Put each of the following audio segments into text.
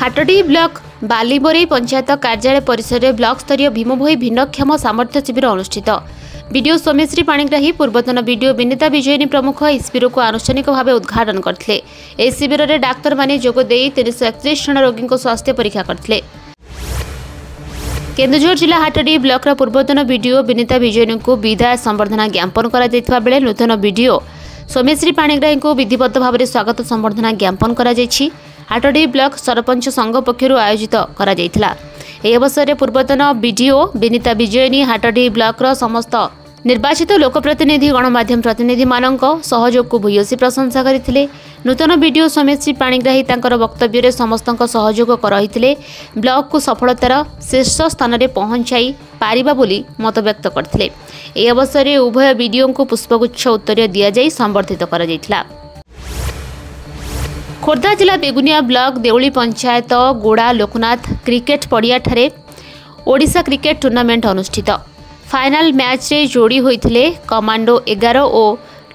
Hatadihi block Balibarei panchayat କାର୍ଯ୍ୟାଳୟ ପରିସରରେ block ସ୍ତରୀୟ ଭୀମଭୋଇ ଭିନ୍ନକ୍ଷମ ସାମର୍ଥ୍ୟ ଶିବିର ଅନୁଷ୍ଠିତ। ବିଡିଓ ସୌମ୍ୟଶ୍ରୀ ପାଣିଗ୍ରାହୀ ପୂର୍ବତନ ବିଡିଓ ବିନିତା ବିଜୟିନୀ ପ୍ରମୁଖ ଏହି ଶିବିରକୁ ଆନୁଷ୍ଠାନିକ ଭାବେ ଉଦ୍ଘାଟନ କରିଥିଲେ। ଏହି ଶିବିରରେ ଡାକ୍ତରମାନେ ଯୋଗ ଦେଇ ତିନିଶହ ଏକତିରିଶ ଜଣ ରୋଗୀଙ୍କ ସ୍ୱାସ୍ଥ୍ୟ ପରୀକ୍ଷା କରିଥିଲେ। କେନ୍ଦୁଝର ଜିଲ୍ଲା ହାଟଡିହି ବ୍ଲକର ପୂର୍ବତନ ବିଡିଓ ବିନିତା ବିଜୟନୀଙ୍କୁ ବିଦାୟ ସମ୍ବର୍ଦ୍ଧନା ଜ୍ଞାପନ କରାଯାଇଥିବା ବେଳେ ନୂତନ ବିଡିଓ ସୌମ୍ୟଶ୍ରୀ ପାଣିଗ୍ରାହୀଙ୍କୁ ବିଧିବଦ୍ଧ ଭାବରେ ସ୍ୱାଗତ ସମ୍ବର୍ଦ୍ଧନା ଜ୍ଞାପନ କରାଯାଇଛି। ହାଟଡିହି ବ୍ଲକ ସରପଞ୍ଚ ସଂଘ ପକ୍ଷରୁ ଆୟୋଜିତ କରାଯାଇଥିଲା। ଏହି ଅବସରରେ ପୂର୍ବତନ ବିଡିଓ ବିନିତା ବିଜୟନୀ ହାଟଡିହି ବ୍ଲକର ସମସ୍ତ ନିର୍ବାଚିତ ଲୋକପ୍ରତିନିଧି ଗଣମାଧ୍ୟମ ପ୍ରତିନିଧିମାନଙ୍କ ସହଯୋଗକୁ ଭୂୟସୀ ପ୍ରଶଂସା କରିଥିଲେ। ନୂତନ ବିଡିଓ ସୌମ୍ୟଶ୍ରୀ ପାଣିଗ୍ରାହୀ ତାଙ୍କର ବକ୍ତବ୍ୟରେ ସମସ୍ତଙ୍କ ସହଯୋଗ ରହିଥିଲେ ବ୍ଲକକୁ ସଫଳତାର ଶୀର୍ଷ ସ୍ଥାନରେ ପହଞ୍ଚାଇ ପାରିବା ବୋଲି ମତବ୍ୟକ୍ତ କରିଥିଲେ। ଏହି ଅବସରରେ ଉଭୟ ବିଡିଓଙ୍କୁ ପୁଷ୍ପଗୁଚ୍ଛ ଉତ୍ତରୀୟ ଦିଆଯାଇ ସମ୍ବର୍ଦ୍ଧିତ କରାଯାଇଥିଲା। ଖୋର୍ଦ୍ଧା ଜିଲ୍ଲା ବେଗୁନିଆ ବ୍ଲକ ଦେଉଳି ପଞ୍ଚାୟତ ଗୋଡ଼ା ଲୋକନାଥ କ୍ରିକେଟ ପଡ଼ିଆଠାରେ ଓଡ଼ିଶା କ୍ରିକେଟ ଟୁର୍ଣ୍ଣାମେଣ୍ଟ ଅନୁଷ୍ଠିତ। ଫାଇନାଲ ମ୍ୟାଚ୍ରେ ଯୋଡ଼ି ହୋଇଥିଲେ କମାଣ୍ଡୋ ଏଗାର ଓ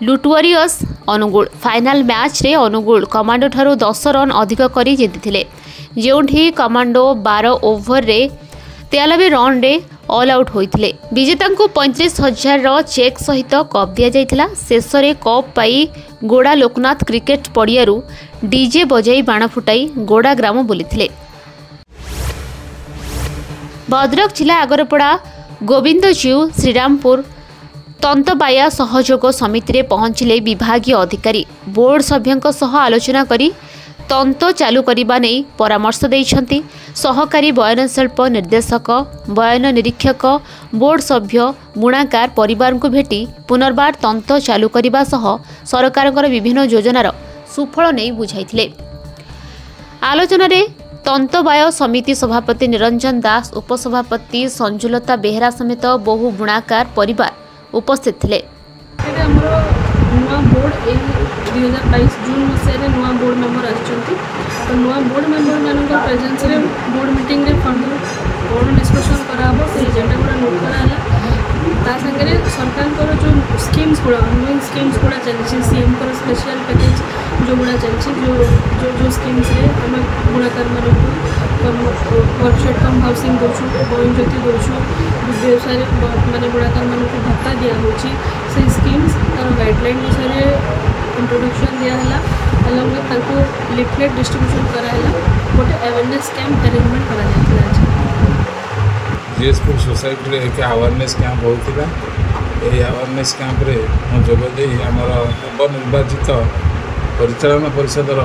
ଲୁଟୱରିୟର୍ସ ଅନୁଗୁଳ। ଫାଇନାଲ ମ୍ୟାଚ୍ରେ ଅନୁଗୁଳ କମାଣ୍ଡୋଠାରୁ ଦଶ ରନ୍ ଅଧିକ କରି ଜିତିଥିଲେ। ଯେଉଁଠି କମାଣ୍ଡୋ ବାର ଓଭରରେ ତେୟାନବେ ରନ୍ରେ ଅଲ୍ ଆଉଟ୍ ହୋଇଥିଲେ। ବିଜେତାଙ୍କୁ ପଇଁତିରିଶ ହଜାରର ଚେକ୍ ସହିତ କପ୍ ଦିଆଯାଇଥିଲା। ଶେଷରେ କପ୍ ପାଇ ଗୋଡ଼ା ଲୋକନାଥ କ୍ରିକେଟ ପଡ଼ିଆରୁ ଡିଜେ ବଜାଇ ବାଣ ଫୁଟାଇ ଗୋଡ଼ା ଗ୍ରାମ ବୁଲିଥିଲେ। ଭଦ୍ରକ ଜିଲ୍ଲା ଆଗରପଡ଼ା ଗୋବିନ୍ଦଜିଉ ଶ୍ରୀରାମପୁର ତନ୍ତବାୟା ସହଯୋଗ ସମିତିରେ ପହଞ୍ଚିଲେ ବିଭାଗୀୟ ଅଧିକାରୀ। ବୋର୍ଡ ସଭ୍ୟଙ୍କ ସହ ଆଲୋଚନା କରି ତନ୍ତ ଚାଲୁ କରିବା ନେଇ ପରାମର୍ଶ ଦେଇଛନ୍ତି। ସହକାରୀ ବୟନଶିଳ୍ପ ନିର୍ଦ୍ଦେଶକ ବୟନ ନିରୀକ୍ଷକ ବୋର୍ଡ ସଭ୍ୟ ବୁଣାକାର ପରିବାରଙ୍କୁ ଭେଟି ପୁନର୍ବାର ତନ୍ତ ଚାଲୁ କରିବା ସହ ସରକାରଙ୍କର ବିଭିନ୍ନ ଯୋଜନାର ସୁଫଳ ନେଇ ବୁଝାଇଥିଲେ ଆଲୋଚନାରେ ତନ୍ତବାୟ ସମିତି ସଭାପତି ନିରଞ୍ଜନ ଦାସ ଉପସଭାପତି ସଞ୍ଜୁଲତା ବେହେରା ସମେତ ବହୁ ବୁଣାକାର ପରିବାର ଉପସ୍ଥିତ ଥିଲେ। ଏଇଟା ଆମର ନୂଆ ବୋର୍ଡ଼ ଏଇ ଦୁଇ ହଜାର ବାଇଶ ଜୁନ୍ ମସିହାରେ ନୂଆ ବୋର୍ଡ଼ ମେମ୍ବର ଆସିଛନ୍ତି। ତ ନୂଆ ବୋର୍ଡ଼ ମେମ୍ବରମାନଙ୍କ ପ୍ରେଜେନ୍ସରେ ବୋର୍ଡ଼ ମିଟିଂରେ ଫର୍ଦର କ'ଣ ଡିସ୍କସନ୍ କରାହେବ ସେ ଏଜେଣ୍ଡା ଗୁଡ଼ା ନୋଟ୍ କରାହେଲା। ତା ସାଙ୍ଗରେ ସରକାରଙ୍କର ଯେଉଁ ସ୍କିମ୍ସ ଗୁଡ଼ା ଅନଗୋଇଂ ସ୍କିମ୍ସ ଗୁଡ଼ା ଚାଲିଛି ସିଏମ୍ଙ୍କର ସ୍ପେଶାଲ ପ୍ୟାକେଜ୍ ଯେଉଁଗୁଡ଼ା ଚାଲିଛି ଯେଉଁ ଯେଉଁ ଯେଉଁ ସ୍କିମ୍ସରେ ଆମେ ବୁଣାକାରମାନଙ୍କୁ ବର୍କସେଟ୍ କମ୍ ହାଉସିଂ ଦେଉଛୁ ବୟନ ଜ୍ୟୋତି ଦେଉଛୁ ବ୍ୟବସାୟରେ ମାନେ ବୁଣାକାରମାନଙ୍କୁ ଭତ୍ତା ଦିଆହେଉଛି ସେଇ ସ୍କିମ୍ସ ତା'ର ଗାଇଡ଼ଲାଇନ୍ ବିଷୟରେ ଇଣ୍ଟ୍ରୋଡକ୍ସନ୍ ଦିଆହେଲା ଏବଂ ତାଙ୍କୁ ଲିଫଲେଟ୍ ଡିଷ୍ଟ୍ରିବ୍ୟୁସନ୍ କରାହେଲା ଗୋଟେ ଆୱେରନେସ୍ କ୍ୟାମ୍ପ ଆରେଞ୍ଜମେଣ୍ଟ କରାଯାଇଥିଲା ଆଜି ଜିଏସ୍ପୁର ସୋସାଇଟିରେ ଏକ ଆୱାରନେସ୍ କ୍ୟାମ୍ପ ହେଉଥିଲା ଏହି ଆୱାରନେସ୍ କ୍ୟାମ୍ପରେ ମୁଁ ଯୋଗ ଦେଇ ଆମର ନବନିର୍ବାଚିତ ପରିଚାଳନା ପରିଷଦର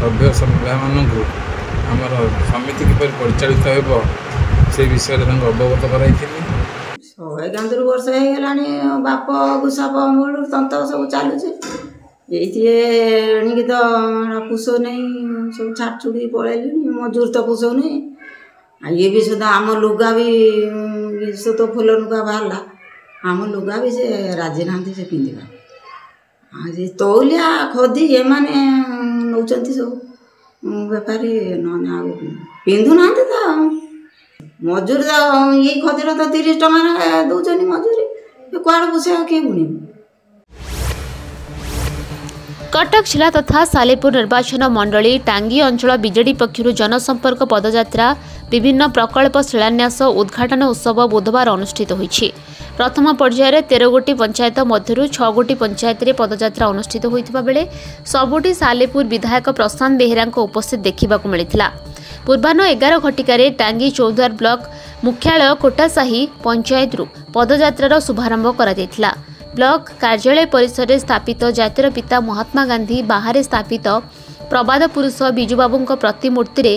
ସଭ୍ୟ ସଭ୍ୟମାନଙ୍କୁ ଆମର ସମିତି କିପରି ପରିଚାଳିତ ହେବ ସେ ବିଷୟରେ ତାଙ୍କୁ ଅବଗତ କରାଇଥିଲି। ଶହେ କାନ୍ଦୁରୁ ବର୍ଷ ହେଇଗଲାଣି ବାପ ଗୁସାପ ମୂଳରୁ ତନ୍ତ ସବୁ ଚାଲୁଛି। ଏଇଠି ଏଣିକି ତ ପୁଷ ନେଇ ସବୁ ଛାଟ ଛୁଡ଼ି ପଳେଇଲେଣି ମଜୁର ତ ପୁଷଉନି ଆଉ ଇଏ ବି ସୁଦ୍ଧା ଆମ ଲୁଗା ବି ସେ ତ ଫୁଲ ଲୁଗା ବାହାରିଲା। ଆମ ଲୁଗା ବି ସେ ରାଜି ନାହାନ୍ତି ସେ ପିନ୍ଧିବା। ଆଉ ସେ ତଉଲିଆ ଖଦି ଏମାନେ ନେଉଛନ୍ତି ସବୁ। ବେପାରୀ ନହେଲେ ଆଉ ପିନ୍ଧୁନାହାନ୍ତି ତ। ମଜୁରୀ ତ ଏଇ ଖଦିର ତ ତିରିଶ ଟଙ୍କା ଦେଉଛନ୍ତି ମଜୁରୀ। କୁଆଡ଼େ ବସେଇବା କିଏ ବୁଣିବ? କଟକ ଜିଲ୍ଲା ତଥା ସାଲେପୁର ନିର୍ବାଚନ ମଣ୍ଡଳୀ ଟାଙ୍ଗୀ ଅଞ୍ଚଳ ବିଜେଡି ପକ୍ଷରୁ ଜନସମ୍ପର୍କ ପଦଯାତ୍ରା ବିଭିନ୍ନ ପ୍ରକଳ୍ପ ଶିଳାନ୍ୟାସ ଉଦ୍ଘାଟନ ଉତ୍ସବ ବୁଧବାର ଅନୁଷ୍ଠିତ ହୋଇଛି। ପ୍ରଥମ ପର୍ଯ୍ୟାୟରେ ତେର ଗୋଟି ପଞ୍ଚାୟତ ମଧ୍ୟରୁ ଛଅ ଗୋଟି ପଞ୍ଚାୟତରେ ପଦଯାତ୍ରା ଅନୁଷ୍ଠିତ ହୋଇଥିବା ବେଳେ ସବୁଠି ସାଲେପୁର ବିଧାୟକ ପ୍ରଶାନ୍ତ ବେହେରାଙ୍କ ଉପସ୍ଥିତ ଦେଖିବାକୁ ମିଳିଥିଲା। ପୂର୍ବାହ୍ନ ଏଗାର ଘଟିକାରେ ଟାଙ୍ଗୀ ଚୌଦ୍ୱାର ବ୍ଲକ ମୁଖ୍ୟାଳୟ କୋଟାସାହି ପଞ୍ଚାୟତରୁ ପଦଯାତ୍ରାର ଶୁଭାରମ୍ଭ କରାଯାଇଥିଲା। ବ୍ଲକ କାର୍ଯ୍ୟାଳୟ ପରିସରରେ ସ୍ଥାପିତ ଜାତିର ପିତା ମହାତ୍ମା ଗାନ୍ଧୀ ବାହାରେ ସ୍ଥାପିତ ପ୍ରବାଦ ପୁରୁଷ ବିଜୁବାବୁଙ୍କ ପ୍ରତିମୂର୍ତ୍ତିରେ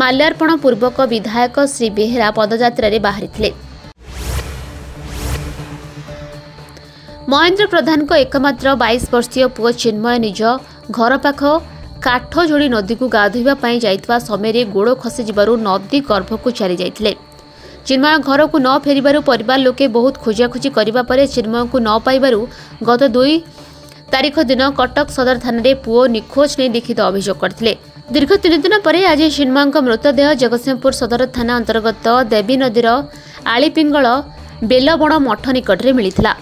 ମାଲ୍ୟାର୍ପଣ ପୂର୍ବକ ବିଧାୟକ ଶ୍ରୀ ବେହେରା ପଦଯାତ୍ରାରେ ବାହାରିଥିଲେ। ମହେନ୍ଦ୍ର ପ୍ରଧାନଙ୍କ ଏକମାତ୍ର ବାଇଶ ବର୍ଷୀୟ ପୁଅ ଚିନ୍ମୟ ନିଜ ଘର ପାଖ କାଠଯୋଡ଼ି ନଦୀକୁ ଗାଧୋଇବା ପାଇଁ ଯାଇଥିବା ସମୟରେ ଗୋଡ଼ ଖସିଯିବାରୁ ନଦୀ ଗର୍ଭକୁ ଚାଲିଯାଇଥିଲେ। ଚିନ୍ମୟ ଘରକୁ ନ ଫେରିବାରୁ ପରିବାର ଲୋକେ ବହୁତ ଖୋଜାଖୋଜି କରିବା ପରେ ଚିନ୍ମୟଙ୍କୁ ନ ପାଇବାରୁ ଗତ ଦୁଇ ତାରିଖ ଦିନ କଟକ ସଦର ଥାନାରେ ପୁଅ ନିଖୋଜ ନେଇ ଲିଖିତ ଅଭିଯୋଗ କରିଥିଲେ। ଦୀର୍ଘ ତିନି ଦିନ ପରେ ଆଜି ଚିନ୍ମୟଙ୍କ ମୃତଦେହ ଜଗତସିଂହପୁର ସଦର ଥାନା ଅନ୍ତର୍ଗତ ଦେବୀ ନଦୀର ଆଳିପିଙ୍ଗଳ ବେଲବଣ ମଠ ନିକଟରେ ମିଳିଥିଲା।